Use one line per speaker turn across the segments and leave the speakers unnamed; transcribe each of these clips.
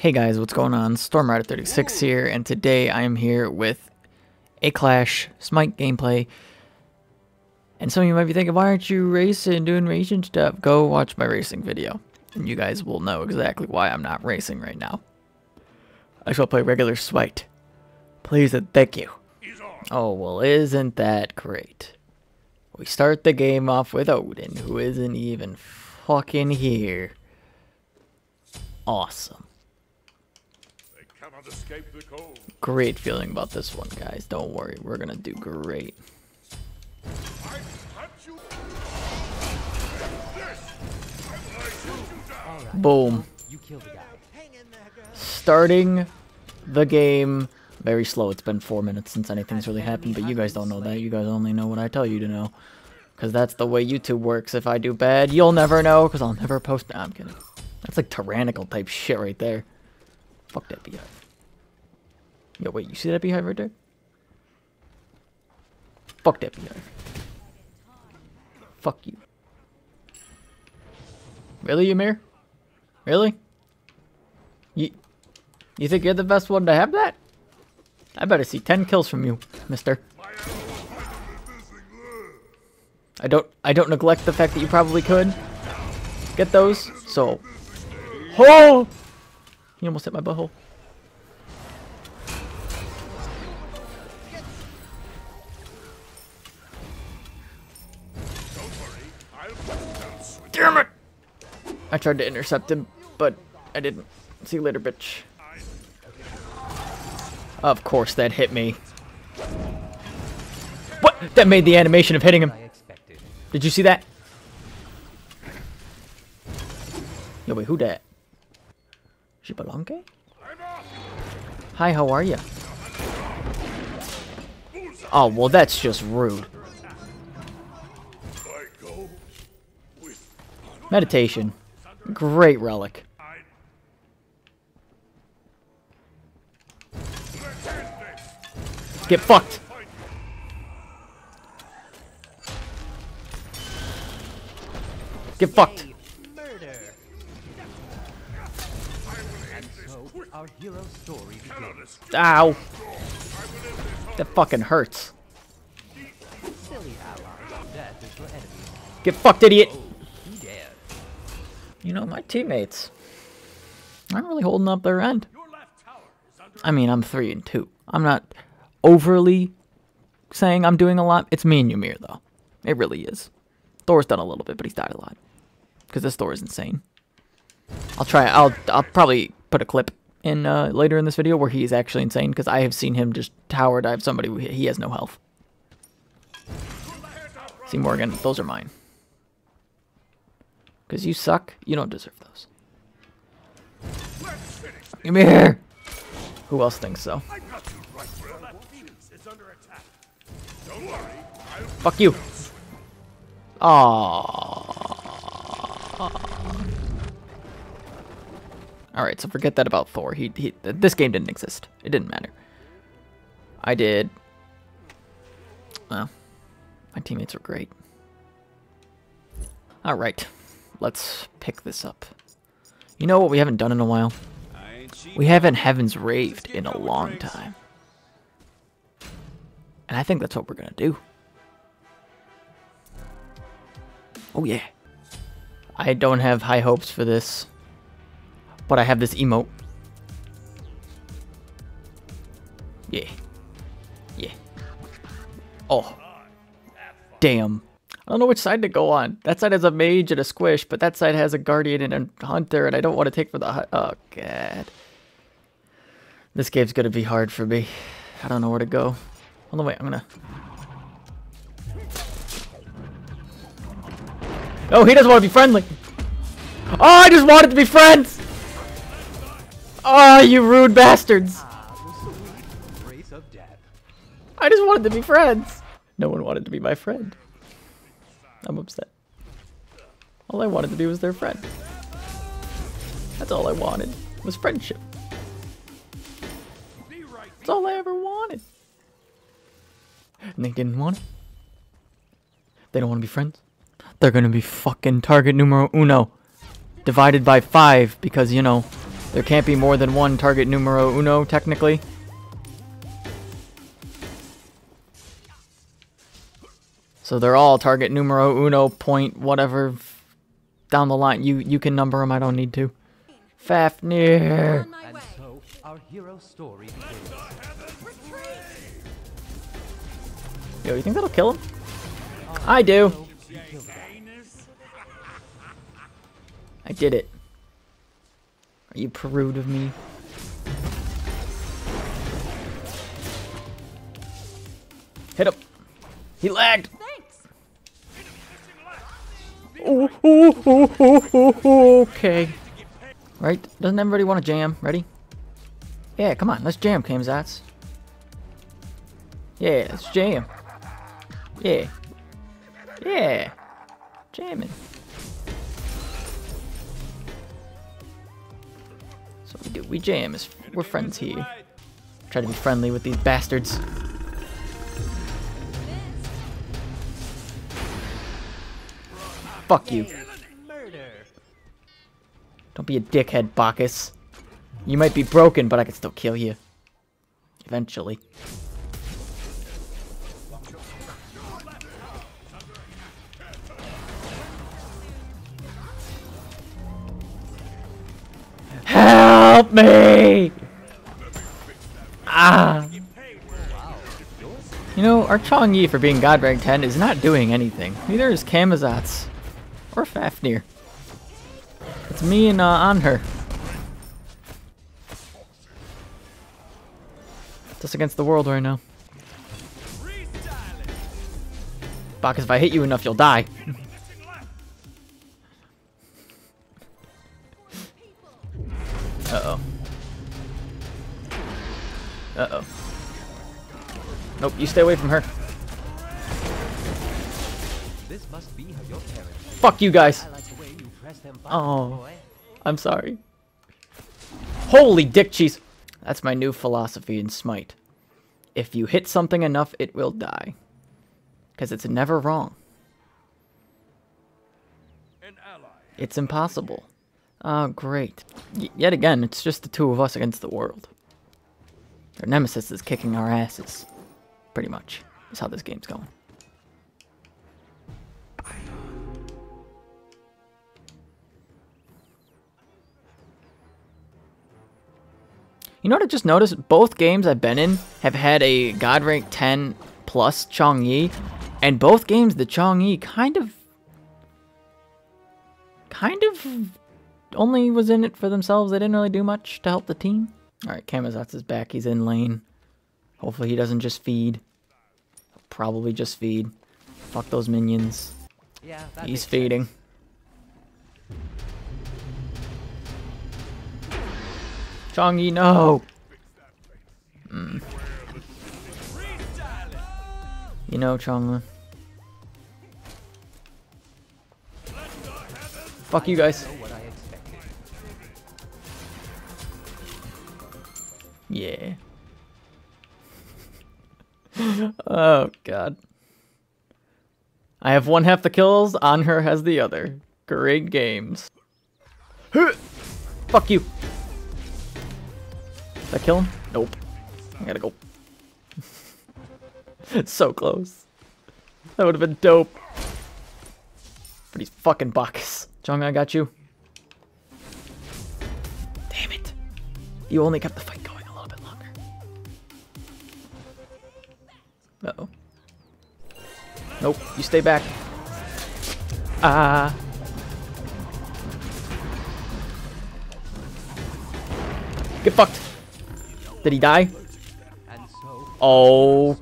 Hey guys, what's going on? Stormrider36 here, and today I am here with a Clash Smite gameplay. And some of you might be thinking, why aren't you racing, doing racing stuff? Go watch my racing video, and you guys will know exactly why I'm not racing right now. I shall play regular Smite. Please and thank you. Oh, well, isn't that great? We start the game off with Odin, who isn't even fucking here. Awesome. Great feeling about this one, guys. Don't worry, we're gonna do great. Boom. Starting the game very slow. It's been four minutes since anything's really happened, but you guys don't know that. You guys only know what I tell you to know. Because that's the way YouTube works. If I do bad, you'll never know, because I'll never post... Nah, I'm kidding. That's like tyrannical type shit right there. Fuck that beehive. Yo, wait, you see that beehive right there? Fuck that beehive. Fuck you. Really, Ymir? Really? You, you think you're the best one to have that? I better see 10 kills from you, mister. I don't I don't neglect the fact that you probably could get those, so Oh! He almost hit my butthole. Tried to intercept him, but I didn't. See you later, bitch. Of course that hit me. What? That made the animation of hitting him. Did you see that? Yo, wait, who that? Xbalanque? Hi, how are you? Oh, well, that's just rude. Meditation. Great relic. Get fucked! Get fucked! Our hero's story. Ow! That fucking hurts. Get fucked, idiot! You know, my teammates aren't really holding up their end. I mean, I'm 3 and 2. I'm not overly saying I'm doing a lot. It's me and Ymir, though. It really is. Thor's done a little bit, but he's died a lot. Because this Thor is insane. I'll try. I'll. I'll probably put a clip in uh, later in this video where he's actually insane because I have seen him just tower dive somebody. He has no health. See Morgan, those are mine. Because you suck, you don't deserve those. Come here. Who else thinks so? Fuck you. Aww. Alright, so forget that about Thor. He, he, this game didn't exist. It didn't matter. I did. Well, my teammates were great. Alright, let's pick this up. You know what we haven't done in a while? We haven't Heaven's Raved in a long time. And I think that's what we're going to do. Oh yeah. I don't have high hopes for this. But I have this emote. Yeah. Yeah. Oh. Damn. I don't know which side to go on. That side has a mage and a squish, but that side has a guardian and a hunter, and I don't want to take for the... Oh, God. This game's going to be hard for me. I don't know where to go. Hold on, wait. I'm going to... Oh, he doesn't want to be friendly. Oh, I just wanted to be friends. Oh, you rude bastards! I just wanted to be friends. No one wanted to be my friend. I'm upset. All I wanted to be was their friend. That's all I wanted, was friendship. That's all I ever wanted. And they didn't want it. They don't want to be friends. They're gonna be fucking target numero uno. Divided by five because, you know, There can't be more than one target numero uno, technically. So they're all target numero uno point whatever down the line. You you can number them. I don't need to. Fafnir.
And so our hero story.
Yo, you think that'll kill him? I do. I did it. Are you prude of me? Hit him. He lagged. Okay. Right? Doesn't everybody want to jam? Ready? Yeah, come on. Let's jam, Camazotz. Yeah, let's jam. Yeah. Yeah. Jamming. So we do. We jam. We're friends here. Try to be friendly with these bastards. Fuck you. Don't be a dickhead, Bacchus. You might be broken, but I can still kill you. Eventually. Help me! Ah! You know, our Chang'e for being God rank 10 is not doing anything. Neither is Camazotz. Or Fafnir. It's me and uh, Anhur. Just against the world right now. Bacchus, if I hit you enough, you'll die. Uh-oh. Uh-oh. Nope, you stay away from her. Fuck you guys.
I like the way you press them buttons,
Oh.
boy.
I'm sorry. Holy dick cheese. That's my new philosophy in Smite. If you hit something enough, it will die. Because it's never wrong. It's impossible. Oh, great. Y yet again, it's just the two of us against the world. Their nemesis is kicking our asses. Pretty much, is how this game's going. You know what I just noticed? Both games I've been in have had a God rank 10 plus Chang'e, and both games the Chang'e kind of, kind of only was in it for themselves. They didn't really do much to help the team. All right, Camazotz is back. He's in lane. Hopefully he doesn't just feed. Probably just feed. Fuck those minions.
Yeah,
He's feeding.
sense.
Chang'e, no! Mm. You know, Chong. Fuck you guys. Yeah. oh, God. I have one half the kills, Anhur has the other. Great games. Fuck you. Did I kill him? Nope. I gotta go. so close. That would have been dope. But he's fucking Bacchus. Jong, I got you. Damn it. You only kept the fight going a little bit longer. Uh-oh. Nope, you stay back. Ah. Get fucked. Did he die? Oh,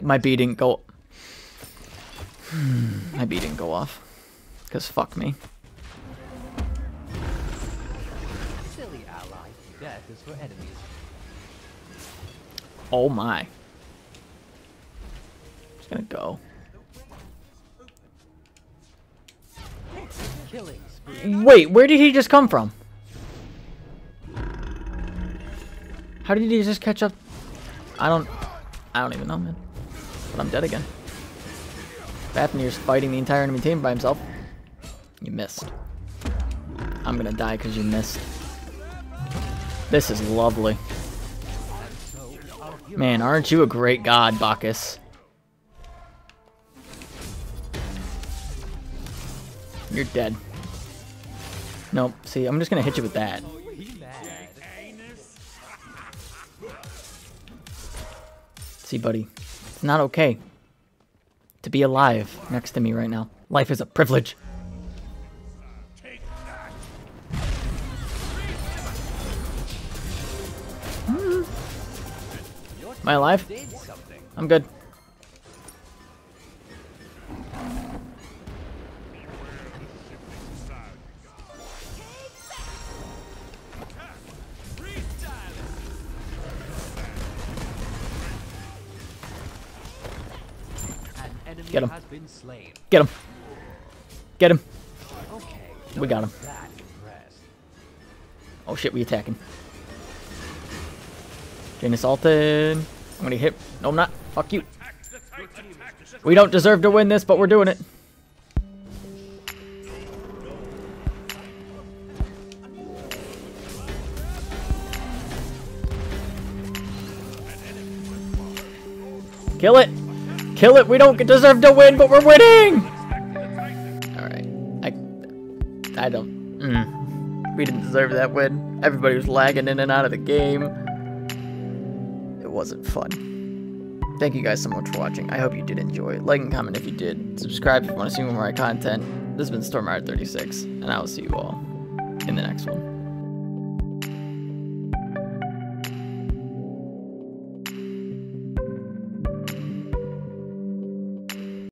my B didn't go. my B didn't go off. Cause fuck me. Oh my. Just gonna go. Wait, where did he just come from? How did he just catch up? I don't, I don't even know, man. But I'm dead again. Fafnir's fighting the entire enemy team by himself. You missed. I'm gonna die because you missed. This is lovely. Man, aren't you a great god, Bacchus? You're dead. Nope. See, I'm just gonna hit you with that. See, buddy, it's not okay to be alive next to me right now. Life is a privilege. Hmm. Am I alive? I'm good. Get him.
has been slain.
Get him. Get him.
Okay.
We got him. Oh shit, we attacking. Jane assaulted. I'm gonna hit. No, I'm not. Fuck you. We don't deserve to win this, but we're doing it. Kill it! Kill it! We don't deserve to win, but we're winning! Alright. I... I don't... Mm. We didn't deserve that win. Everybody was lagging in and out of the game. It wasn't fun. Thank you guys so much for watching. I hope you did enjoy. Like and comment if you did. Subscribe if you want to see more of my content. This has been Stormrider36, and I will see you all in the next one.